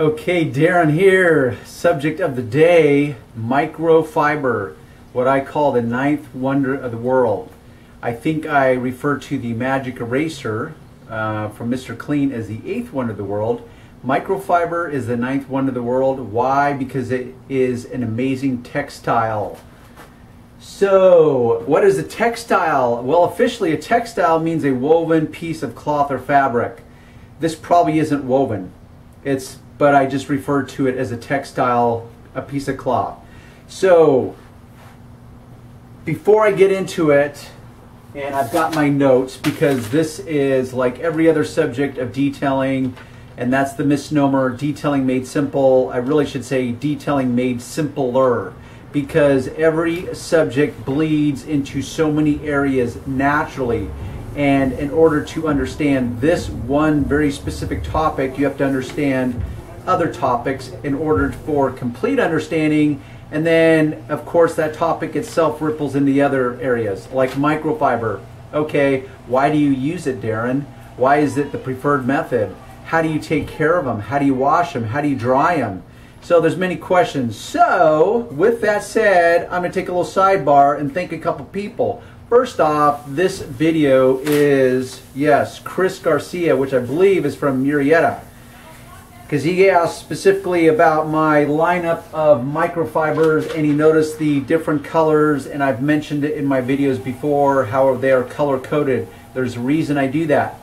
Okay, Darren here. Subject of the day microfiber, what I call the ninth wonder of the world. I think I refer to the magic eraser uh, from Mr. Clean as the eighth wonder of the world. Microfiber is the ninth wonder of the world. Why? Because it is an amazing textile. So, what is a textile? Well, officially, a textile means a woven piece of cloth or fabric. This probably isn't woven. It's but I just refer to it as a textile, a piece of cloth. So, before I get into it, and I've got my notes because this is like every other subject of detailing, and that's the misnomer detailing made simple. I really should say detailing made simpler because every subject bleeds into so many areas naturally. And in order to understand this one very specific topic, you have to understand other topics in order for complete understanding. And then, of course, that topic itself ripples into the other areas like microfiber. Okay, why do you use it, Darren? Why is it the preferred method? How do you take care of them? How do you wash them? How do you dry them? So there's many questions. So with that said, I'm going to take a little sidebar and thank a couple people. First off, this video is, yes, Chris Garcia, which I believe is from Murrieta because he asked specifically about my lineup of microfibers and he noticed the different colors and I've mentioned it in my videos before how they are color coded. There's a reason I do that.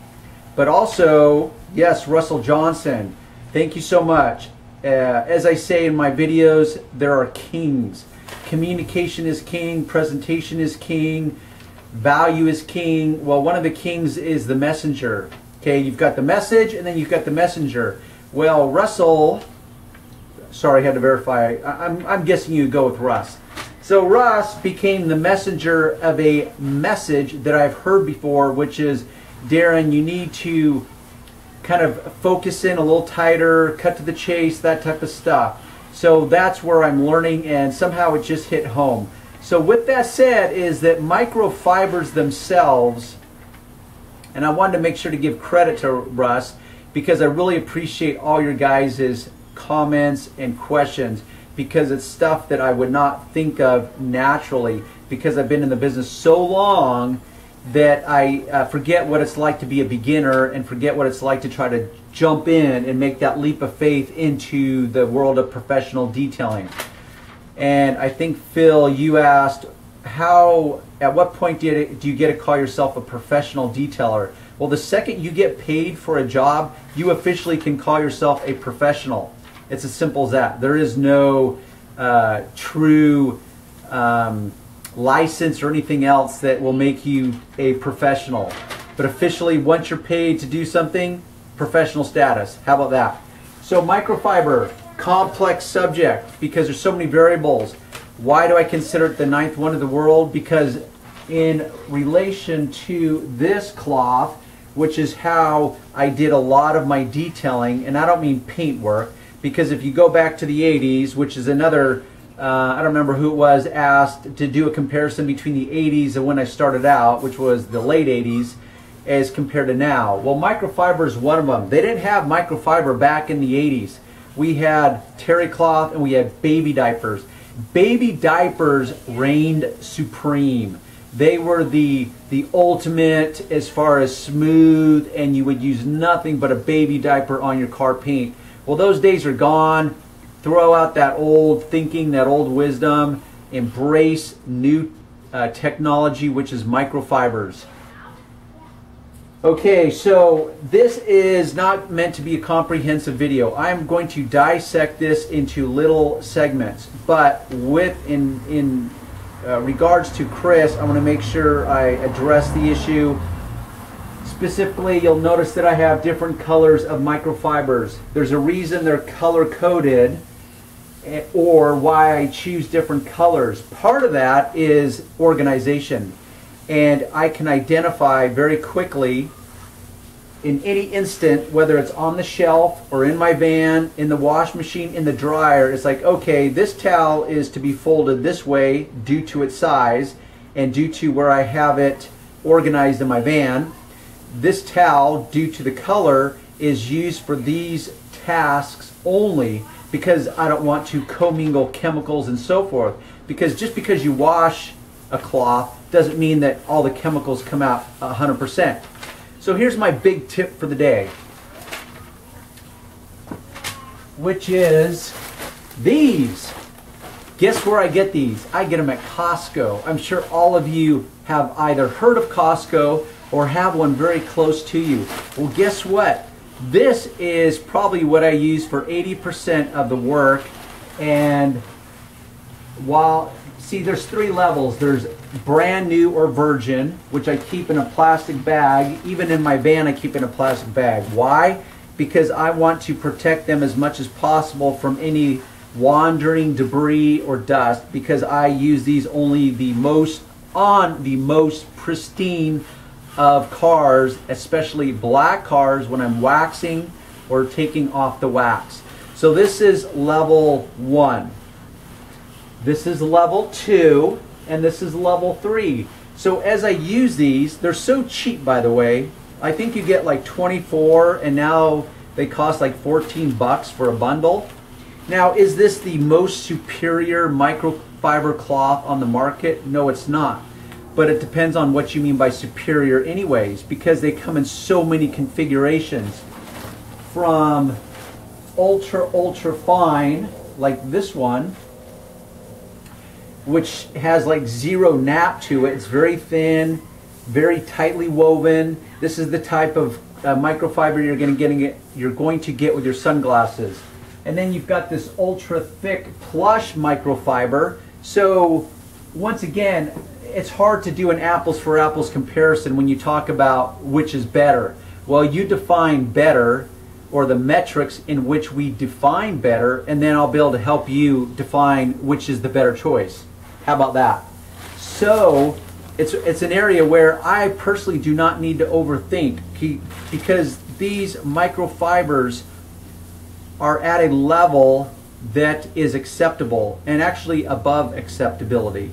But also, yes, Russell Johnson, thank you so much. Uh, as I say in my videos, there are kings. Communication is king, presentation is king, value is king. Well, one of the kings is the messenger. Okay, you've got the message and then you've got the messenger. Well, Russell, sorry, I had to verify. I'm, I'm guessing you go with Russ. So Russ became the messenger of a message that I've heard before, which is, Darren, you need to kind of focus in a little tighter, cut to the chase, that type of stuff. So that's where I'm learning, and somehow it just hit home. So with that said, is that microfibers themselves, and I wanted to make sure to give credit to Russ, because I really appreciate all your guys' comments and questions because it's stuff that I would not think of naturally because I've been in the business so long that I uh, forget what it's like to be a beginner and forget what it's like to try to jump in and make that leap of faith into the world of professional detailing. And I think, Phil, you asked how, at what point did you, do you get to call yourself a professional detailer? Well, the second you get paid for a job, you officially can call yourself a professional. It's as simple as that. There is no uh, true um, license or anything else that will make you a professional. But officially, once you're paid to do something, professional status. How about that? So microfiber, complex subject because there's so many variables. Why do I consider it the ninth one of the world? Because in relation to this cloth, which is how I did a lot of my detailing, and I don't mean paint work, because if you go back to the 80s, which is another, uh, I don't remember who it was, asked to do a comparison between the 80s and when I started out, which was the late 80s, as compared to now. Well, microfiber is one of them. They didn't have microfiber back in the 80s. We had terry cloth and we had baby diapers. Baby diapers reigned supreme they were the the ultimate as far as smooth and you would use nothing but a baby diaper on your car paint. Well those days are gone. Throw out that old thinking that old wisdom. Embrace new uh, technology which is microfibers. Okay so this is not meant to be a comprehensive video. I'm going to dissect this into little segments. But with in in uh, regards to Chris, I want to make sure I address the issue. Specifically, you'll notice that I have different colors of microfibers. There's a reason they're color coded eh, or why I choose different colors. Part of that is organization. And I can identify very quickly in any instant, whether it's on the shelf or in my van, in the wash machine, in the dryer, it's like, okay, this towel is to be folded this way due to its size and due to where I have it organized in my van. This towel, due to the color, is used for these tasks only because I don't want to commingle chemicals and so forth. Because just because you wash a cloth doesn't mean that all the chemicals come out 100%. So here's my big tip for the day, which is these. Guess where I get these? I get them at Costco. I'm sure all of you have either heard of Costco or have one very close to you. Well, guess what? This is probably what I use for 80% of the work. And while, see, there's three levels. There's brand new or virgin, which I keep in a plastic bag. Even in my van, I keep in a plastic bag. Why? Because I want to protect them as much as possible from any wandering debris or dust because I use these only the most on the most pristine of cars, especially black cars when I'm waxing or taking off the wax. So this is level one. This is level two, and this is level three. So as I use these, they're so cheap by the way. I think you get like 24 and now they cost like 14 bucks for a bundle. Now, is this the most superior microfiber cloth on the market? No, it's not. But it depends on what you mean by superior anyways, because they come in so many configurations. From ultra, ultra fine, like this one, which has like zero nap to it. It's very thin, very tightly woven. This is the type of uh, microfiber you're going to you're going to get with your sunglasses. And then you've got this ultra thick plush microfiber. So once again, it's hard to do an apples for apples comparison when you talk about which is better. Well, you define better or the metrics in which we define better, and then I'll be able to help you define which is the better choice. How about that? So it's, it's an area where I personally do not need to overthink because these microfibers are at a level that is acceptable and actually above acceptability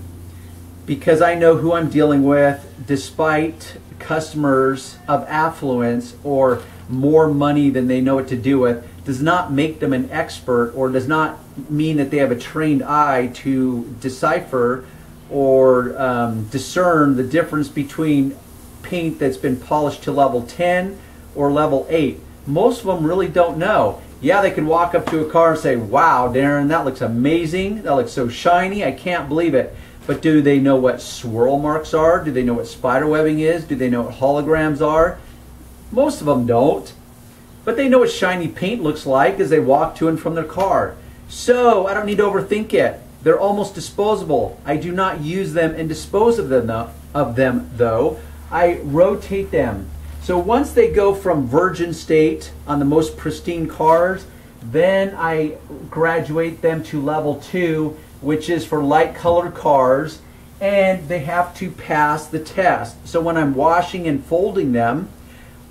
because I know who I'm dealing with despite customers of affluence or more money than they know what to do with does not make them an expert or does not mean that they have a trained eye to decipher or um, discern the difference between paint that's been polished to level 10 or level 8. Most of them really don't know. Yeah, they could walk up to a car and say, wow, Darren, that looks amazing. That looks so shiny. I can't believe it. But do they know what swirl marks are? Do they know what spider webbing is? Do they know what holograms are? Most of them don't. But they know what shiny paint looks like as they walk to and from their car. So I don't need to overthink it. They're almost disposable. I do not use them and dispose of them, of them though. I rotate them so once they go from virgin state on the most pristine cars, then I graduate them to level two, which is for light colored cars, and they have to pass the test. So when I'm washing and folding them,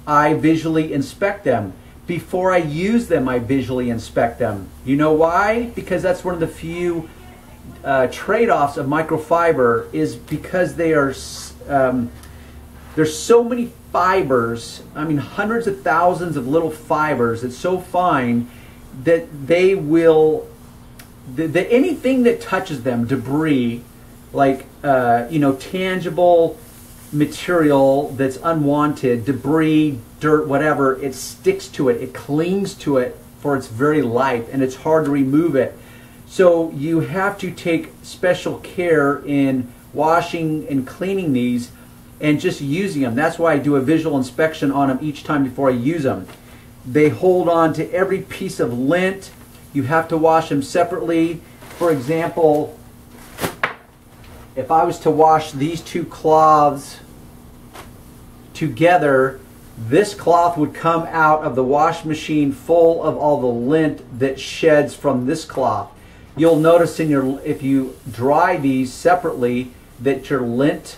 I visually inspect them. Before I use them, I visually inspect them. You know why? Because that's one of the few uh, trade-offs of microfiber is because they are um, there's so many fibers, I mean hundreds of thousands of little fibers, it's so fine that they will, that anything that touches them, debris, like, uh, you know, tangible material that's unwanted, debris, dirt, whatever, it sticks to it, it clings to it for its very life, and it's hard to remove it. So you have to take special care in washing and cleaning these and just using them. That's why I do a visual inspection on them each time before I use them. They hold on to every piece of lint. You have to wash them separately. For example, if I was to wash these two cloths together, this cloth would come out of the wash machine full of all the lint that sheds from this cloth. You'll notice in your if you dry these separately that your lint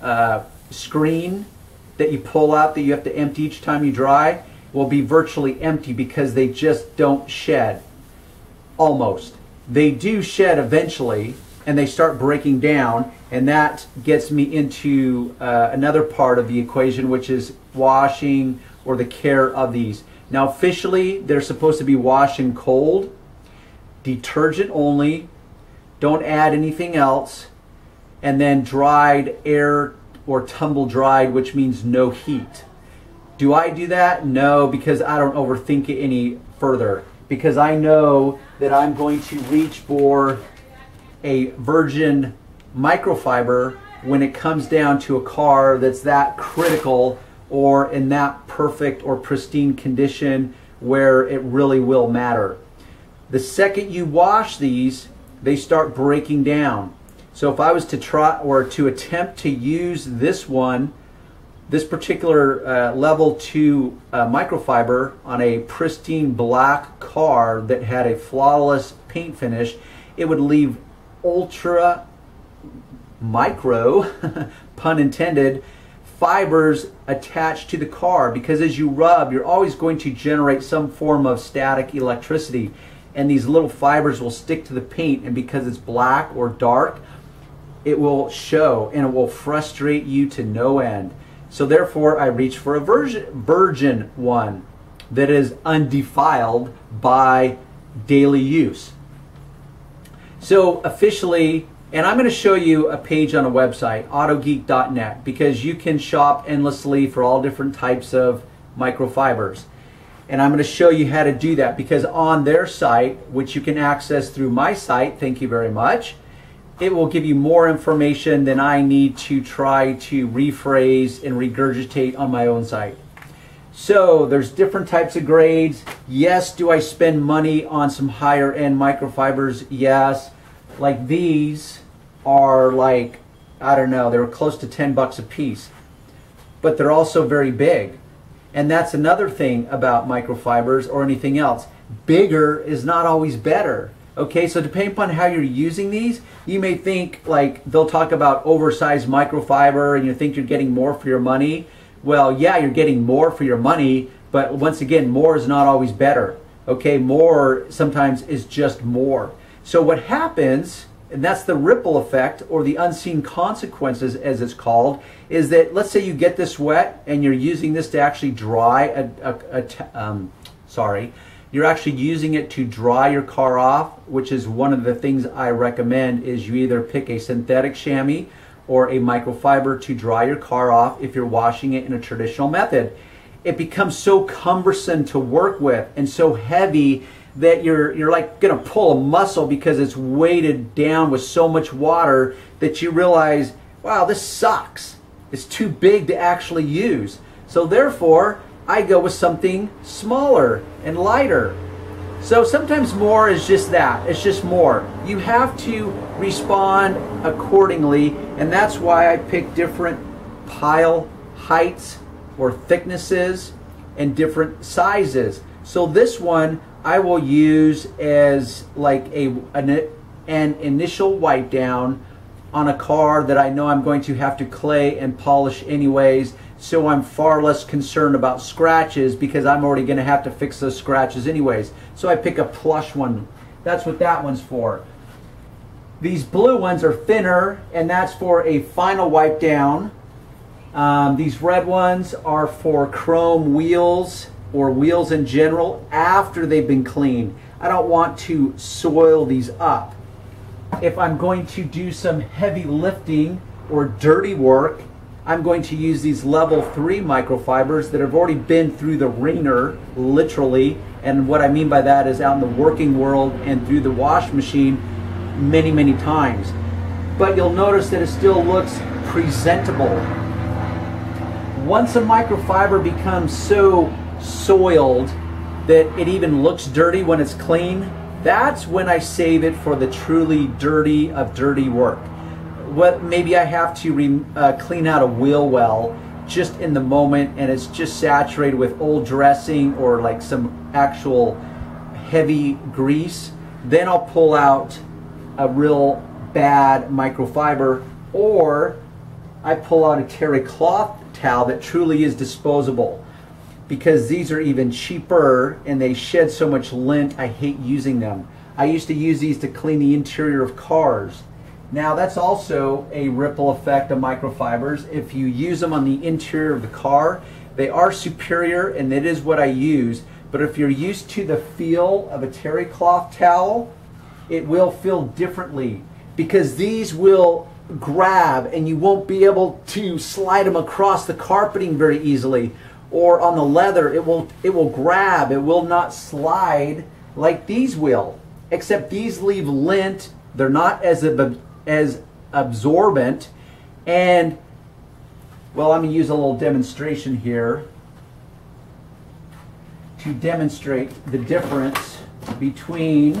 uh, screen that you pull out that you have to empty each time you dry will be virtually empty because they just don't shed. Almost. They do shed eventually and they start breaking down and that gets me into uh, another part of the equation which is washing or the care of these. Now, officially, they're supposed to be washed in cold, detergent only, don't add anything else, and then dried air or tumble dried, which means no heat. Do I do that? No, because I don't overthink it any further. Because I know that I'm going to reach for a virgin microfiber when it comes down to a car that's that critical or in that perfect or pristine condition where it really will matter. The second you wash these, they start breaking down. So if I was to try or to attempt to use this one, this particular uh, level 2 uh, microfiber on a pristine black car that had a flawless paint finish, it would leave ultra micro, pun intended, fibers attached to the car because as you rub, you're always going to generate some form of static electricity. And these little fibers will stick to the paint, and because it's black or dark, it will show and it will frustrate you to no end. So therefore, I reach for a virgin, virgin one that is undefiled by daily use. So officially, and I'm going to show you a page on a website, autogeek.net, because you can shop endlessly for all different types of microfibers. And I'm going to show you how to do that because on their site, which you can access through my site, thank you very much, it will give you more information than I need to try to rephrase and regurgitate on my own site. So there's different types of grades. Yes, do I spend money on some higher end microfibers? Yes. Like these are like, I don't know, they're close to 10 bucks a piece. But they're also very big. And that's another thing about microfibers or anything else. Bigger is not always better. Okay, so depending upon how you're using these, you may think like they'll talk about oversized microfiber and you think you're getting more for your money. Well, yeah, you're getting more for your money, but once again, more is not always better. Okay, more sometimes is just more. So what happens, and that's the ripple effect or the unseen consequences as it's called, is that let's say you get this wet and you're using this to actually dry a, um, sorry, you're actually using it to dry your car off, which is one of the things I recommend is you either pick a synthetic chamois or a microfiber to dry your car off if you're washing it in a traditional method. It becomes so cumbersome to work with and so heavy that you're you're like to pull a muscle because it's weighted down with so much water that you realize, wow, this sucks. It's too big to actually use. So therefore, I go with something smaller and lighter. So sometimes more is just that. It's just more. You have to respond accordingly, and that's why I pick different pile heights or thicknesses and different sizes. So this one I will use as like a an, an initial wipe down on a car that I know I'm going to have to clay and polish anyways so I'm far less concerned about scratches because I'm already going to have to fix those scratches anyways. So I pick a plush one. That's what that one's for. These blue ones are thinner, and that's for a final wipe down. Um, these red ones are for chrome wheels or wheels in general after they've been cleaned. I don't want to soil these up. If I'm going to do some heavy lifting or dirty work, I'm going to use these level 3 microfibers that have already been through the wringer, literally, and what I mean by that is out in the working world and through the wash machine many, many times. But you'll notice that it still looks presentable. Once a microfiber becomes so soiled that it even looks dirty when it's clean, that's when I save it for the truly dirty of dirty work. What maybe I have to re, uh, clean out a wheel well just in the moment and it's just saturated with old dressing or like some actual heavy grease, then I'll pull out a real bad microfiber or I pull out a terry cloth towel that truly is disposable because these are even cheaper and they shed so much lint I hate using them. I used to use these to clean the interior of cars now that's also a ripple effect of microfibers. If you use them on the interior of the car, They are superior and it is what I use. But if you're used to the feel of a terry cloth towel, it will feel differently because these will grab and you won't be able to slide them across the carpeting very easily or on the leather it will it will grab it will not slide like these will except these leave lint they're not as as absorbent and well I'm to use a little demonstration here to demonstrate the difference between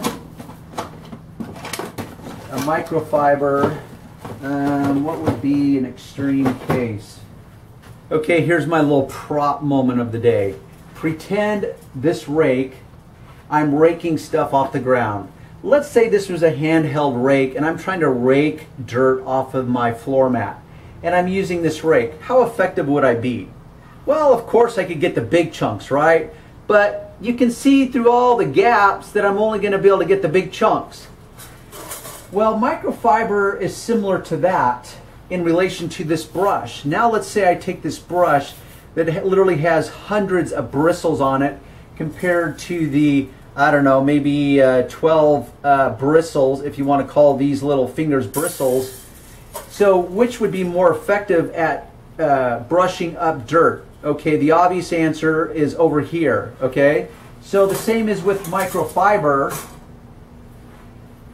a microfiber um, what would be an extreme case? Okay, here's my little prop moment of the day. Pretend this rake, I'm raking stuff off the ground. Let's say this was a handheld rake and I'm trying to rake dirt off of my floor mat. And I'm using this rake. How effective would I be? Well, of course I could get the big chunks, right? But you can see through all the gaps that I'm only going to be able to get the big chunks. Well, microfiber is similar to that in relation to this brush. Now let's say I take this brush that literally has hundreds of bristles on it compared to the, I don't know, maybe uh, 12 uh, bristles, if you want to call these little fingers bristles. So which would be more effective at uh, brushing up dirt? Okay, the obvious answer is over here, okay? So the same is with microfiber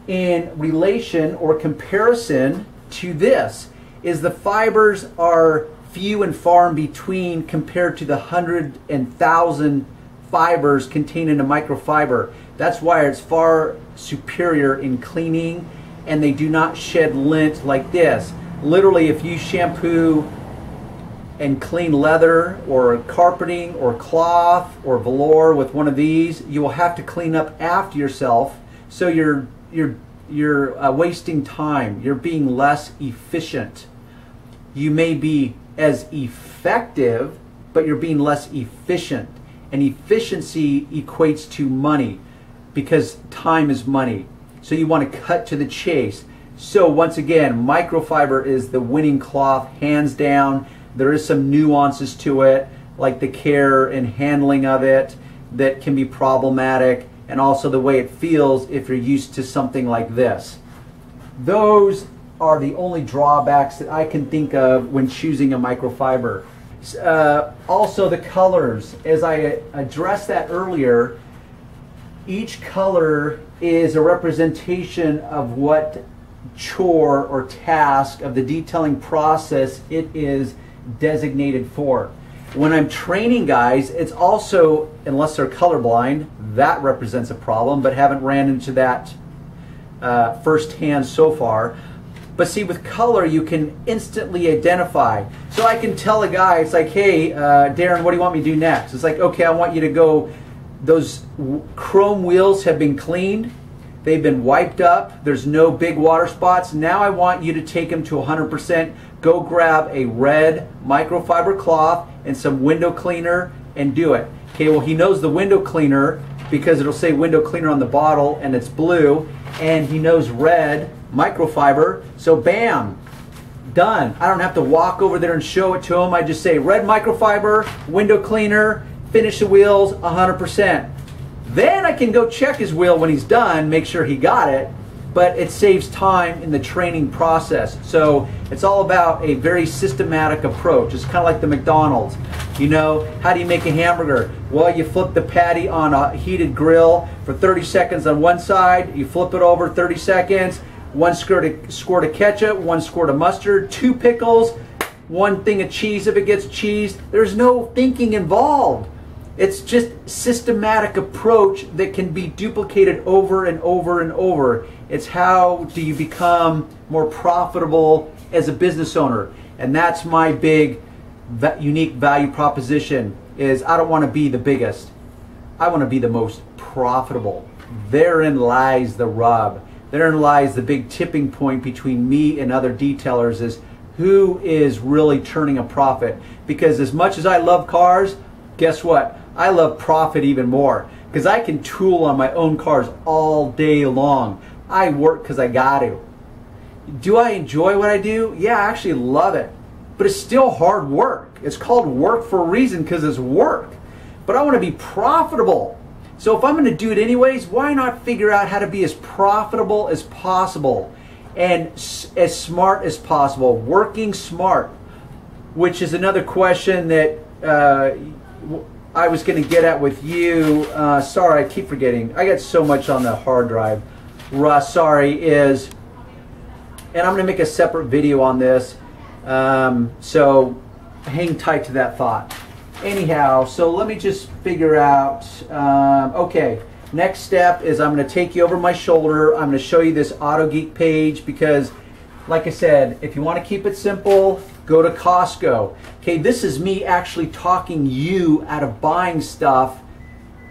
in relation or comparison to this is the fibers are few and far in between compared to the hundred and thousand fibers contained in a microfiber. That's why it's far superior in cleaning and they do not shed lint like this. Literally, if you shampoo and clean leather or carpeting or cloth or velour with one of these, you will have to clean up after yourself. So you're you're you're uh, wasting time. You're being less efficient. You may be as effective, but you're being less efficient. And efficiency equates to money because time is money. So you want to cut to the chase. So once again, microfiber is the winning cloth, hands down. There is some nuances to it, like the care and handling of it that can be problematic and also the way it feels if you're used to something like this. Those are the only drawbacks that I can think of when choosing a microfiber. Uh, also the colors, as I addressed that earlier, each color is a representation of what chore or task of the detailing process it is designated for. When I'm training guys, it's also, unless they're colorblind, that represents a problem, but haven't ran into that uh, firsthand so far. But see, with color, you can instantly identify. So I can tell a guy, it's like, hey, uh, Darren, what do you want me to do next? It's like, okay, I want you to go, those chrome wheels have been cleaned. They've been wiped up. There's no big water spots. Now I want you to take them to 100%. Go grab a red microfiber cloth and some window cleaner and do it. Okay, well, he knows the window cleaner because it'll say window cleaner on the bottle and it's blue and he knows red microfiber so bam done I don't have to walk over there and show it to him I just say red microfiber window cleaner finish the wheels 100% then I can go check his wheel when he's done make sure he got it but it saves time in the training process. So it's all about a very systematic approach. It's kind of like the McDonald's. You know, how do you make a hamburger? Well, you flip the patty on a heated grill for 30 seconds on one side, you flip it over 30 seconds, one squirt of, squirt of ketchup, one squirt of mustard, two pickles, one thing of cheese if it gets cheese. There's no thinking involved. It's just systematic approach that can be duplicated over and over and over. It's how do you become more profitable as a business owner. And that's my big unique value proposition is I don't want to be the biggest. I want to be the most profitable. Therein lies the rub. Therein lies the big tipping point between me and other detailers is who is really turning a profit. Because as much as I love cars, guess what? I love profit even more because I can tool on my own cars all day long. I work because I got to. Do I enjoy what I do? Yeah, I actually love it. but it's still hard work. It's called work for a reason because it's work. But I want to be profitable. So if I'm going to do it anyways, why not figure out how to be as profitable as possible and as smart as possible? Working smart, which is another question that uh, I was going to get at with you. Uh, sorry, I keep forgetting. I got so much on the hard drive. Russ, sorry, is, and I'm going to make a separate video on this. Um, so hang tight to that thought anyhow, so let me just figure out, um, okay, next step is I'm going to take you over my shoulder. I'm going to show you this Auto Geek page because, like I said, if you want to keep it simple, go to Costco. Okay, this is me actually talking you out of buying stuff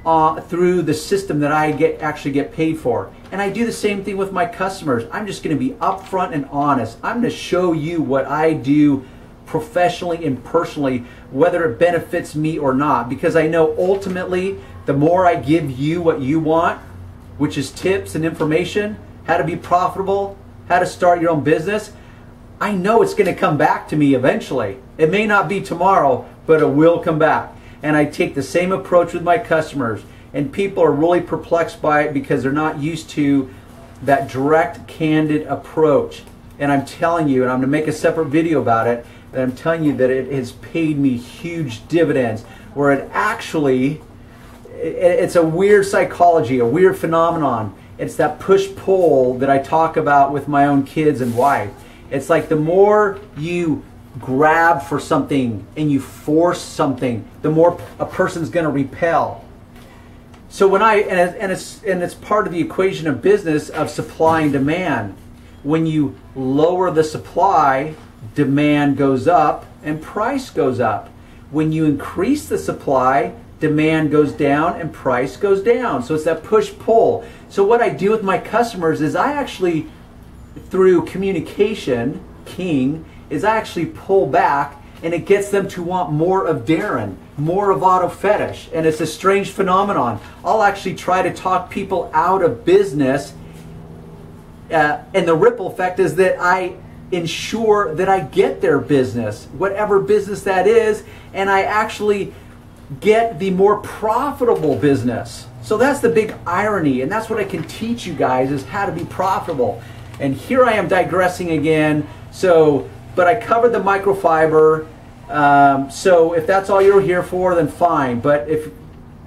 uh, through the system that I get actually get paid for. And I do the same thing with my customers. I'm just going to be upfront and honest. I'm going to show you what I do professionally and personally, whether it benefits me or not. Because I know ultimately, the more I give you what you want, which is tips and information, how to be profitable, how to start your own business, I know it's going to come back to me eventually. It may not be tomorrow, but it will come back. And I take the same approach with my customers. And people are really perplexed by it because they're not used to that direct, candid approach. And I'm telling you, and I'm going to make a separate video about it, I'm telling you that it has paid me huge dividends where it actually it's a weird psychology, a weird phenomenon. It's that push pull that I talk about with my own kids and wife. It's like the more you grab for something and you force something, the more a person's going to repel. So when I and it's and it's part of the equation of business of supply and demand. When you lower the supply, demand goes up and price goes up. When you increase the supply, demand goes down and price goes down. So it's that push pull. So what I do with my customers is I actually, through communication, king, is I actually pull back and it gets them to want more of Darren, more of auto fetish. And it's a strange phenomenon. I'll actually try to talk people out of business. Uh, and the ripple effect is that I ensure that I get their business, whatever business that is, and I actually get the more profitable business. So that's the big irony, and that's what I can teach you guys is how to be profitable. And here I am digressing again. So, but I covered the microfiber. Um, so if that's all you're here for, then fine. But if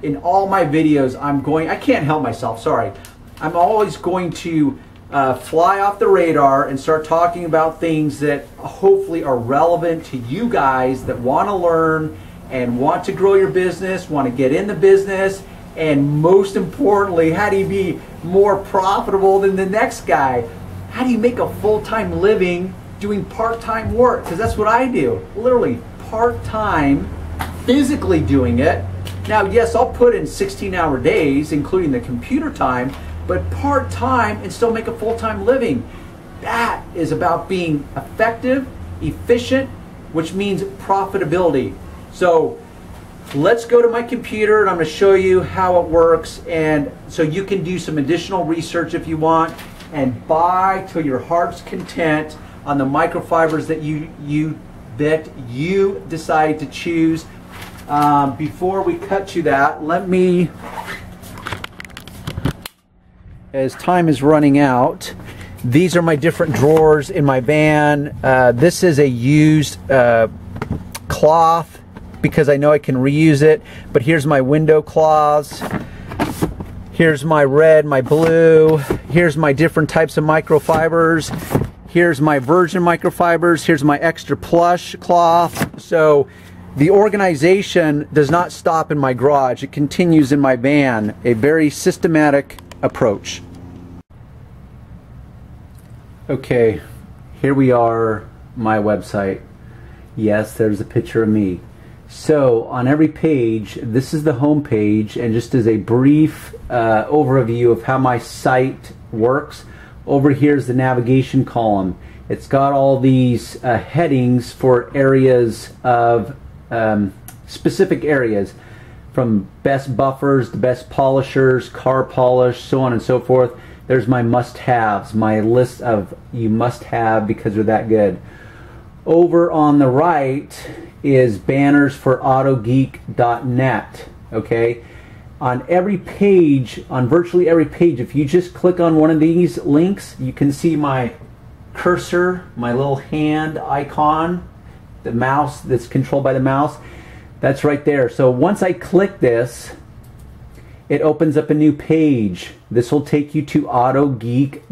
in all my videos, I'm going, I can't help myself, sorry. I'm always going to uh, fly off the radar and start talking about things that hopefully are relevant to you guys that want to learn and want to grow your business, want to get in the business, and most importantly, how do you be more profitable than the next guy? How do you make a full time living doing part time work? Because that's what I do. Literally, part time, physically doing it. Now, yes, I'll put in 16 hour days, including the computer time, but part time and still make a full time living. That is about being effective, efficient, which means profitability. So let's go to my computer and I'm going to show you how it works. And so you can do some additional research if you want and buy to your heart's content on the microfibers that you, you, that you decide to choose. Um, before we cut to that, let me as time is running out. These are my different drawers in my van. Uh, this is a used uh, cloth because I know I can reuse it. But here's my window cloths. Here's my red, my blue. Here's my different types of microfibers. Here's my virgin microfibers. Here's my extra plush cloth. So the organization does not stop in my garage. It continues in my van. A very systematic approach. Okay, here we are, my website. Yes, there's a picture of me. So on every page, this is the home page, and just as a brief uh, overview of how my site works, over here is the navigation column. It's got all these uh, headings for areas of um, specific areas from best buffers to best polishers, car polish, so on and so forth. There's my must-haves, my list of you must have because they're that good. over on the right is banners for autogeek.net. Okay, on every page, on virtually every page, if you just click on one of these links, you can see my cursor, my little hand icon, the mouse that's controlled by the mouse. That's right there. So once I click this, it opens up a new page. This will take you to autogeek.net.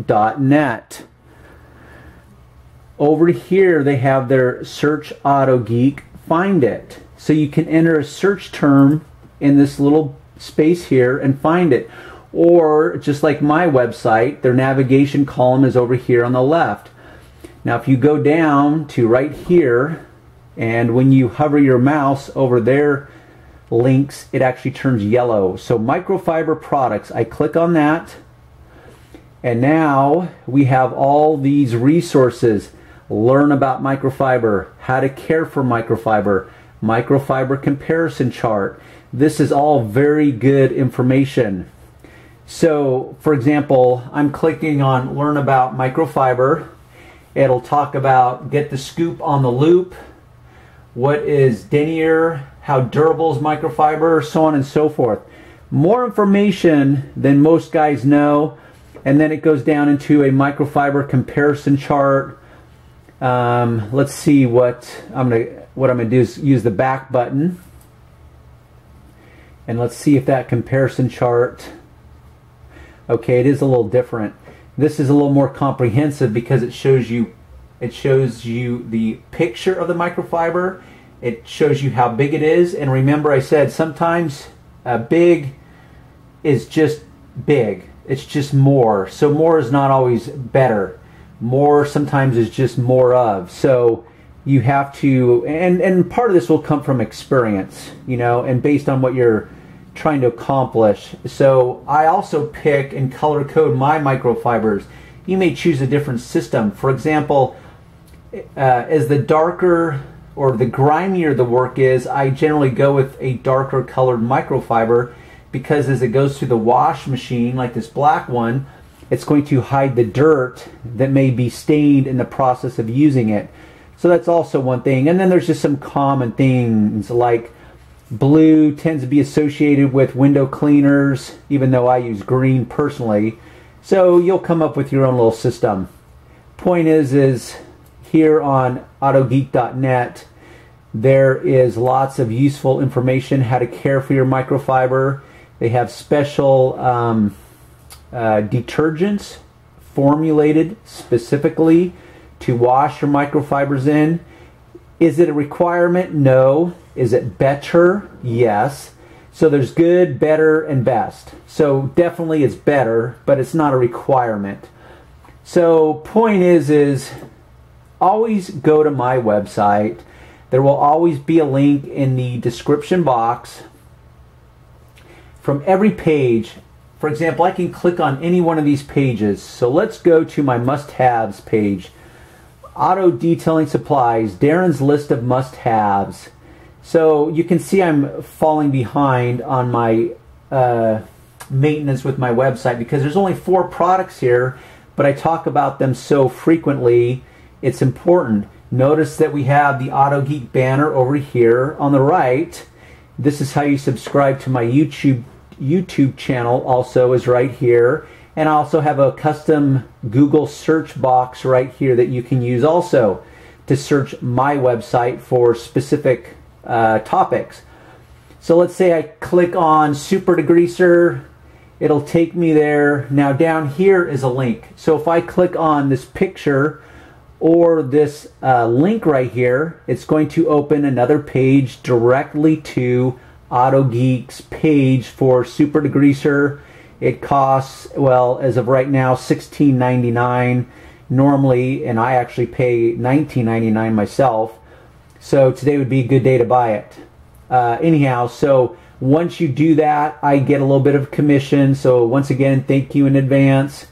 Over here, they have their search AutoGeek, find it. So you can enter a search term in this little space here and find it. Or just like my website, their navigation column is over here on the left. Now, if you go down to right here, and when you hover your mouse over their links, it actually turns yellow. So microfiber products, I click on that, and now we have all these resources. Learn about microfiber, how to care for microfiber, microfiber comparison chart. This is all very good information. So, for example, I'm clicking on learn about microfiber. It'll talk about get the scoop on the loop, what is denier, how durable is microfiber, so on and so forth. More information than most guys know, and then it goes down into a microfiber comparison chart. Um, let's see what I'm gonna what I'm gonna do is use the back button, and let's see if that comparison chart. Okay, it is a little different. This is a little more comprehensive because it shows you it shows you the picture of the microfiber. It shows you how big it is. And remember I said sometimes uh, big is just big. It's just more. So more is not always better. More sometimes is just more of. So you have to and and part of this will come from experience, you know, and based on what you're trying to accomplish. So I also pick and color code my microfibers. You may choose a different system. For example, uh, as the darker or the grimier the work is, I generally go with a darker colored microfiber because as it goes through the wash machine, like this black one, it's going to hide the dirt that may be stained in the process of using it. So that's also one thing. And then there's just some common things like blue tends to be associated with window cleaners, even though I use green personally. So you'll come up with your own little system. Point is, is here on autogeek.net, there is lots of useful information how to care for your microfiber. They have special um, uh, detergents formulated specifically to wash your microfibers in. Is it a requirement? No. Is it better? Yes. So there's good, better, and best. So definitely it's better, but it's not a requirement. So point is, is always go to my website. There will always be a link in the description box. From every page, for example, I can click on any one of these pages. So let's go to my must-haves page. Auto Detailing Supplies, Darren's list of must-haves. So you can see I'm falling behind on my uh, maintenance with my website because there's only four products here, but I talk about them so frequently it's important. Notice that we have the Auto Geek banner over here on the right. This is how you subscribe to my YouTube YouTube channel also is right here. And I also have a custom Google search box right here that you can use also to search my website for specific uh, topics. So let's say I click on Super Degreaser, it'll take me there. Now down here is a link. So if I click on this picture or this uh, link right here, it's going to open another page directly to AutoGeek's page for Super Degreaser. It costs, well, as of right now, $16.99 normally, and I actually pay $19.99 myself. So today would be a good day to buy it. Uh, anyhow, so once you do that, I get a little bit of commission. So once again, thank you in advance.